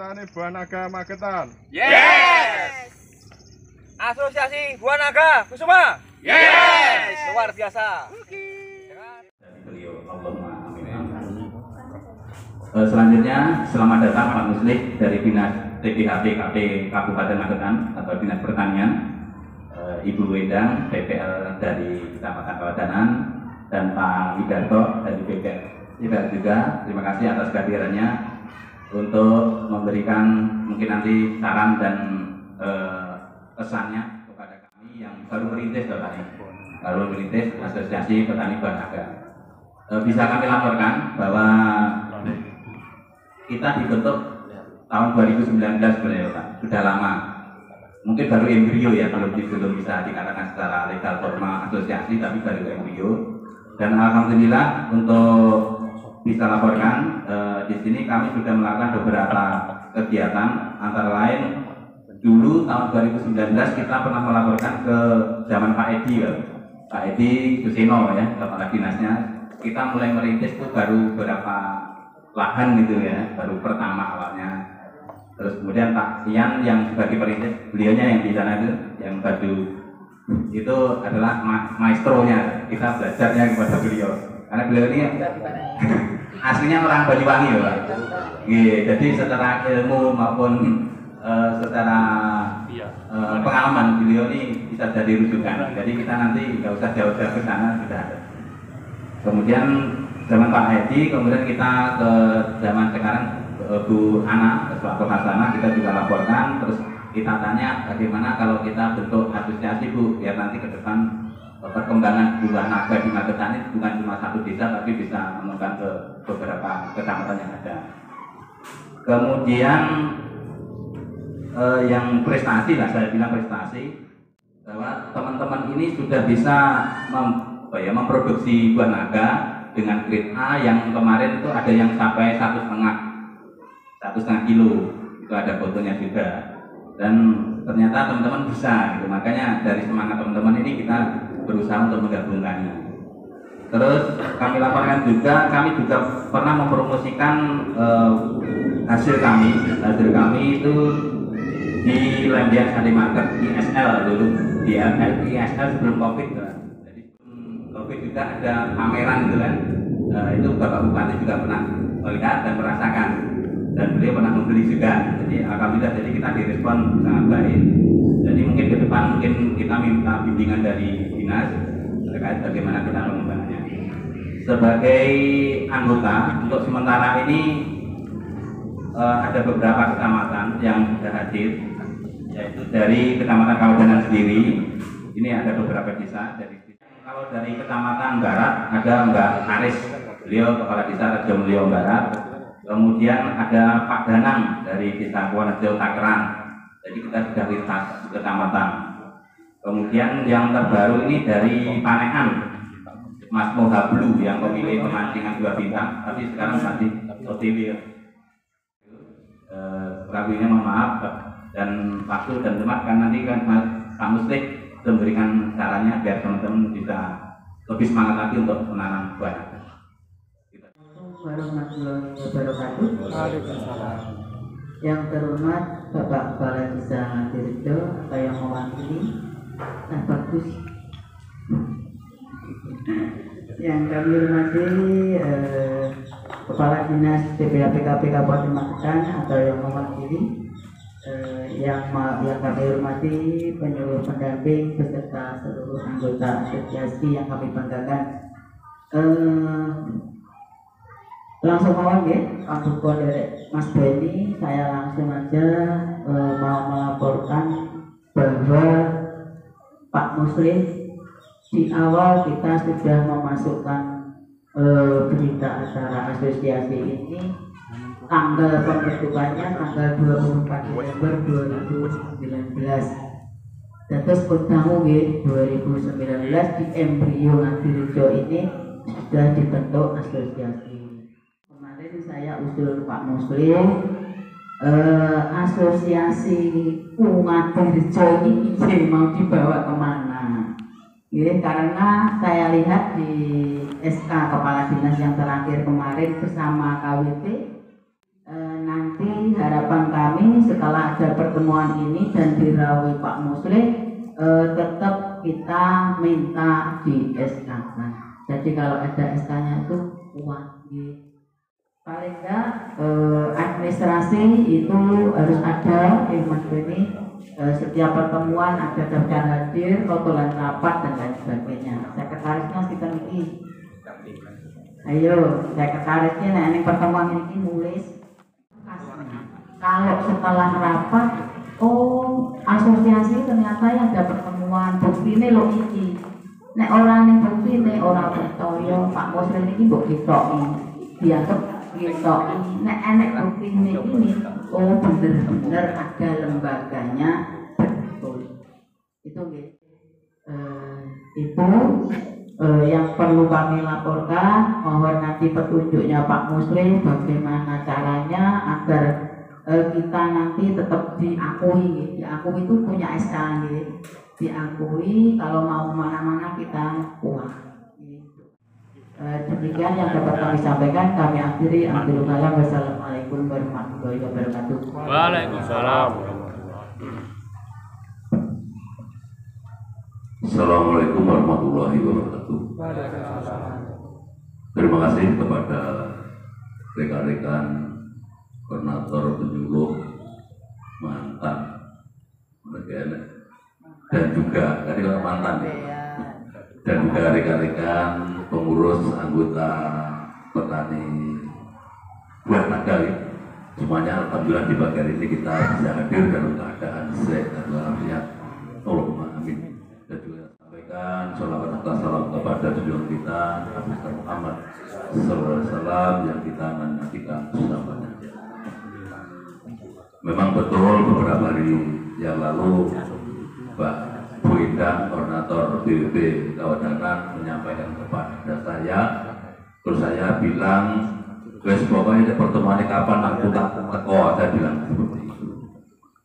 Asosiasi Petani Buah Naga Magetan. Yes. Asosiasi Buah Naga Kusuma. Yes. Luar biasa. dari beliau Allahumma amin Eh, selanjutnya selamat datang Pak Muslik dari Dinas TPHPKP Kabupaten Magetan atau Dinas Pertanian Eh, Ibu Wedang PPL dari Kecamatan Kawadanan dan Pak Widarto dari PPL Tidak juga terima kasih atas kehadirannya untuk memberikan mungkin nanti saran dan eh, pesannya kepada kami yang baru merintis ini baru merintis Asosiasi Petani Buah Naga. E, bisa kami laporkan bahwa kita dibentuk tahun 2019 sebenarnya Pak, sudah lama. Mungkin baru embrio ya, belum belum bisa dikatakan secara legal formal asosiasi, tapi baru embrio. Dan alhamdulillah untuk bisa laporkan e, di sini kami sudah melakukan beberapa kegiatan antara lain dulu tahun 2019 kita pernah melaporkan ke zaman Pak Edi ya. Pak Edi Susino ya kepala dinasnya. Kita mulai merintis itu baru beberapa lahan gitu ya baru pertama awalnya. Terus kemudian Pak Ian yang sebagai perintis beliaunya yang di sana itu yang baju itu adalah ma maestronya. Kita belajarnya kepada beliau. Karena beliau ini aslinya orang Banyuwangi ya Pak jadi secara ilmu maupun eh, secara eh, pengalaman beliau ini bisa jadi rujukan. Jadi kita nanti nggak usah jauh-jauh ke sana sudah ada. Kemudian zaman Pak Edi, kemudian kita ke zaman sekarang ke Bu Ana, Selaku Hasanah kita juga laporkan, terus kita tanya bagaimana kalau kita bentuk asosiasi Bu, biar nanti ke depan perkembangan buah naga di Magetan ini bukan cuma satu desa tapi beberapa kecamatan yang ada. Kemudian eh, yang prestasi lah saya bilang prestasi bahwa teman-teman ini sudah bisa mem, apa ya, memproduksi buah naga dengan grade A yang kemarin itu ada yang sampai satu setengah satu setengah kilo itu ada fotonya juga dan ternyata teman-teman bisa gitu. makanya dari semangat teman-teman ini kita berusaha untuk menggabungkannya terus kami laporkan juga kami juga pernah mempromosikan eh, hasil kami hasil kami itu di Lembian Sari Market ISL dulu di ISL sebelum COVID kan. jadi COVID juga ada pameran gitu kan. Eh, itu Bapak Bupati juga pernah melihat dan merasakan. Dan beliau pernah membeli juga. Jadi alhamdulillah jadi kita direspon sangat baik. Jadi mungkin ke depan mungkin kita minta bimbingan dari dinas terkait bagaimana kita mengembangkannya sebagai anggota untuk sementara ini eh, ada beberapa kecamatan yang sudah hadir yaitu dari kecamatan Kawajanan sendiri. Ini ada beberapa desa dari kalau dari kecamatan Barat ada Mbak Aris beliau kepala desa Rejo Mulyo Barat. Kemudian ada Pak Danang dari desa Kuanajo Takeran jadi kita sudah lintas kecamatan. Kemudian yang terbaru ini dari Panean Mas Mohablu yang memilih pemancingan dua bintang tapi sekarang masih OTW eh, ragunya mohon maaf dan waktu dan tempat kan nanti kan Mas Pak Muslik memberikan caranya biar teman-teman bisa lebih semangat lagi untuk menanam buah naga. warahmatullahi wabarakatuh. Yang terhormat Bapak Kepala Desa Dirjo atau yang mewakili, nah bagus. Yang kami hormati eh, Kepala Dinas DPAPKP Kabupaten Magetan atau yang mewakili, eh, yang yang kami hormati penyuluh pendamping beserta seluruh anggota asosiasi yang kami banggakan. Eh, langsung mawon ya Buko dari Mas Benny saya langsung aja eh, mau melaporkan bahwa Pak Muslim di awal kita sudah memasukkan eh, berita acara asosiasi ini tanggal pembentukannya tanggal 24 Desember 2019 dan terus bertanggung 2019 di embrio Antirejo ini sudah dibentuk asosiasi. Kemarin saya usul Pak Muslim eh, asosiasi umat Dirjo ini mau dibawa ke mana Ya, karena saya lihat di SK Kepala Dinas yang terakhir kemarin bersama KWT Eh, nanti harapan kami setelah ada pertemuan ini dan dirawai Pak Muslim eh, tetap kita minta di SK -kan. jadi kalau ada SK-nya itu kuat gitu. Paling enggak eh, administrasi itu harus ada Mas Beni eh, setiap pertemuan ada daftar hadir, kotoran rapat dan lain sebagainya. Sekretarisnya kita ini ayo sekretarisnya nah ini pertemuan ini nulis. Kalau setelah rapat oh asosiasi ternyata yang ada pertemuan bukti ini lo iki. Nek orang yang bukti ini orang percaya Pak Muslim ini mbok kitoki dianggap kitoki nek enek bukti ini ini oh bener-bener ada lembaganya betul. Itu gitu Eh, itu eh, yang perlu kami laporkan mohon nanti petunjuknya Pak Muslim bagaimana caranya agar eh, kita nanti tetap diakui diakui itu punya SK diakui kalau mau mana-mana kita kuat demikian yang dapat kami sampaikan. Kami akhiri. Abdul Kalam wassalamualaikum warahmatullahi wabarakatuh. Waalaikumsalam. Assalamualaikum warahmatullahi wabarakatuh. Terima kasih kepada rekan-rekan koordinator penyuluh mantan dan juga tadi kalau mantan ya. Dan juga rekan-rekan pengurus anggota petani buah naga ya. semuanya alhamdulillah di bagian ini kita bisa hadir dalam keadaan sehat dan walafiat Allahumma amin dan juga sampaikan sholawat serta salam kepada junjungan kita Bakar Muhammad Sallallahu Alaihi Wasallam yang kita nantikan selamanya. Memang betul beberapa hari yang lalu Mbak Indah, koordinator BWB Kawadanan menyampaikan kepada saya, terus saya bilang, guys pokoknya ada pertemuan ini kapan aku tak teko, saya bilang seperti itu.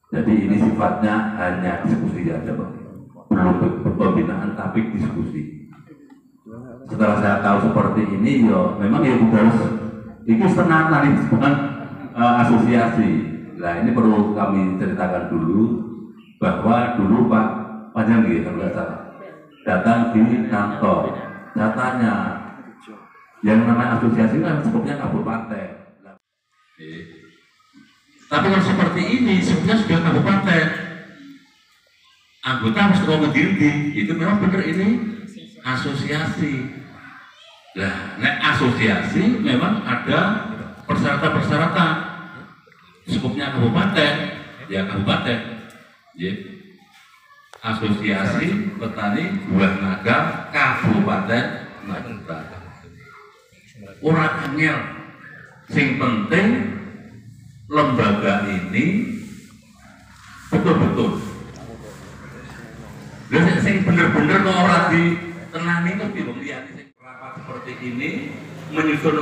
Jadi ini sifatnya hanya diskusi aja, Pak. Belum pembinaan tapi diskusi. Setelah saya tahu seperti ini, yo memang ya harus ini tenanan ini bukan eh, asosiasi. Nah ini perlu kami ceritakan dulu bahwa dulu Pak Panjang gitu kalau datang di kantor datanya yang namanya asosiasi kan sebutnya kabupaten. Tapi kalau seperti ini sebenarnya sudah kabupaten anggota harus ngomong diri itu memang benar ini asosiasi. Nah, nek asosiasi memang ada persyaratan-persyaratan skupnya kabupaten, ya kabupaten. Ya. Asosiasi Petani Buah Naga Kabupaten Magetan. Orang angel, sing penting lembaga ini betul-betul. Dan sing bener-bener orang di tenani itu bingung lihat rapat seperti ini menyusun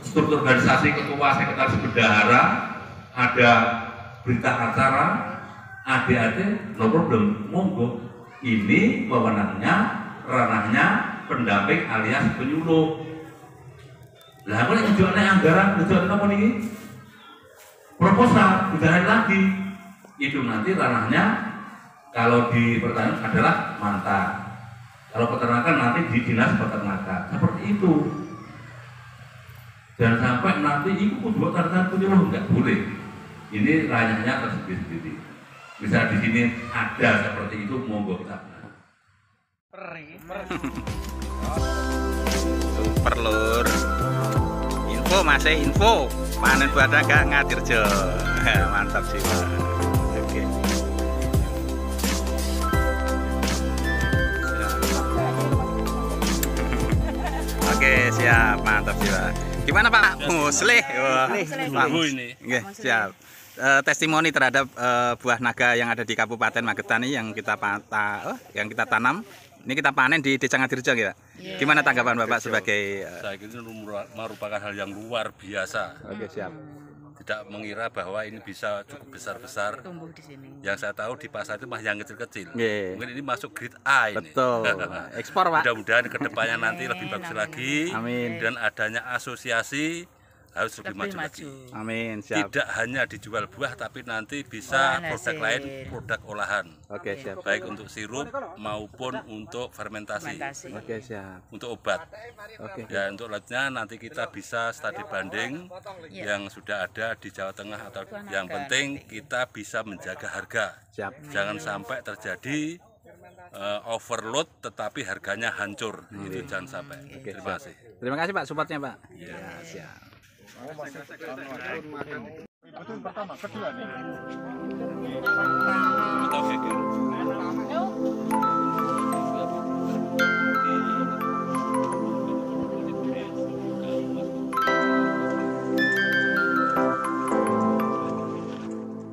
struktur organisasi ketua sekretaris bendahara ada berita acara adik-adik no problem. Monggo. Ini wewenangnya ranahnya pendamping alias penyuluh. Lah yang tujuannya anggaran tujuan apa nih proposal ditarik lagi. Itu nanti ranahnya kalau di pertanian adalah mantan. Kalau peternakan nanti di dinas peternakan. Seperti itu. Dan sampai nanti itu buat tanda penyuluh nggak boleh. Ini ranahnya tersendiri-sendiri bisa di sini ada seperti itu monggo kita Super lur. Info masih info. Panen badak gak ngadirjo. Mantap sih. Pak. Oke. Oke, siap. Mantap sih, Pak. Gimana Pak Muslih? Wah, Pak siap. Eh, testimoni terhadap eh, buah naga yang ada di Kabupaten Magetan ini yang kita pata, oh, yang kita tanam. Ini kita panen di Desa Ngadirjo, ya. Gimana tanggapan Bapak sebagai eh, saya kira ini merupakan hal yang luar biasa. Oke, siap. Tidak mengira bahwa ini bisa cukup besar-besar. tumbuh di sini. Yang saya tahu di pasar itu masih yang kecil-kecil. Nggih. Mungkin ini masuk grade A ini. Betul. Ekspor, Pak. Mudah-mudahan ke depannya nanti lebih bagus lagi. Amin. Dan adanya asosiasi harus lebih, lebih maju, lagi. maju. Amin, siap. Tidak hanya dijual buah, tapi nanti bisa Olahan produk hasil. lain, produk olahan, Oke, siap. baik untuk sirup maupun untuk fermentasi, Fermentasi. Oke, siap. untuk obat. Oke. Ya untuk lanjutnya nanti kita bisa studi banding Ya. yang sudah ada di Jawa Tengah atau yang naga penting kita bisa menjaga harga. Siap. Jangan sampai terjadi eh, overload tetapi harganya hancur. Itu jangan sampai. Terima kasih. Terima kasih Pak supportnya Pak. Ya, siap. Betul pertama, kedua nih.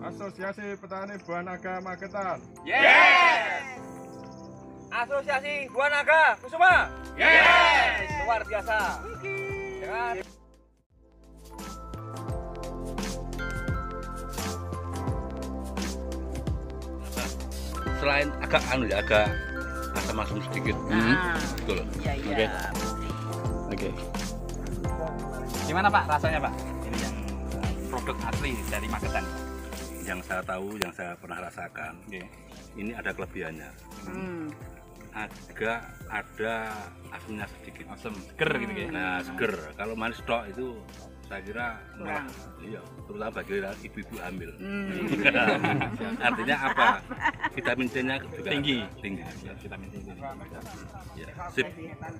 Asosiasi Petani Buah Naga Magetan. Yes. Asosiasi Buah Naga Kusuma. Yes. Luar biasa. Dengan Selain agak anu ya, agak asam-asam sedikit. Ah, Betul. iya Oke. iya. Oke. Gimana Pak rasanya Pak? Ini yang produk asli dari Magetan. Yang saya tahu, yang saya pernah rasakan, Oke. ini ada kelebihannya. Hmm. Agak ada asamnya sedikit. Asam, seger gitu ya. Nah, seger. Kalau manis tok itu saya kira malah iya, terutama bagi ibu-ibu hamil. Artinya apa? Vitamin C-nya juga Tinggi. tinggi. Ya, vitamin C. Ya, sip.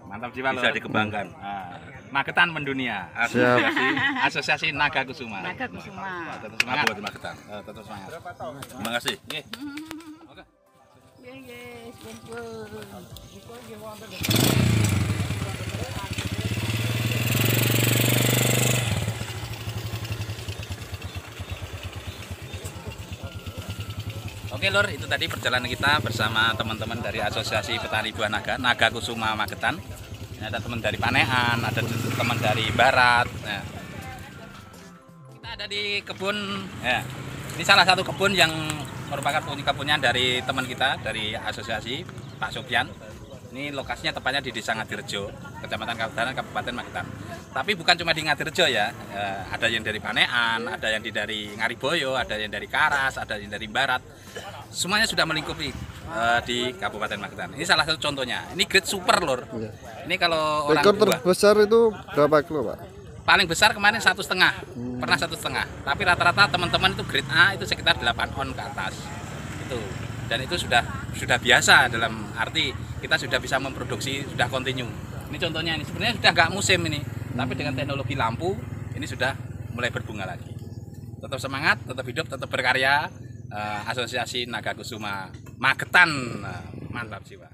Mantap jiwa Bisa dikembangkan. Ah, Magetan mendunia. Asosiasi Asosiasi Naga Kusuma. Naga Kusuma. Tetap semangat. Kabupaten Magetan. Eh, tetap semangat. Terima kasih. Oke. Yes, yes, kumpul. Oke Lur, itu tadi perjalanan kita bersama teman-teman dari Asosiasi Petani Buah Naga, Naga Kusuma Magetan. Ini ada teman dari Panean, ada teman dari Barat. Nah, kita ada di kebun, ya. Ini salah satu kebun yang merupakan punya kebunnya dari teman kita dari asosiasi Pak Sofian. Ini lokasinya tepatnya di Desa Ngadirjo, Kecamatan Kabupaten Kabupaten Magetan. Tapi bukan cuma di Ngadirjo ya, Eh, ada yang dari Panean, ada yang di dari Ngariboyo, ada yang dari Karas, ada yang dari Barat. Semuanya sudah melingkupi eh, di Kabupaten Magetan. Ini salah satu contohnya. Ini grade super lor. Ini kalau orang Rekor terbesar itu berapa kilo pak? paling besar kemarin satu setengah. Pernah satu setengah. Tapi rata-rata teman-teman itu grade A itu sekitar 8 on ke atas. Itu. Dan itu sudah sudah biasa dalam arti kita sudah bisa memproduksi sudah kontinu ini contohnya ini. Sebenarnya sudah nggak musim ini tapi dengan teknologi lampu ini sudah mulai berbunga lagi. Tetap semangat tetap hidup tetap berkarya. Eh, asosiasi Naga Kusuma Magetan. Nah, mantap sih pak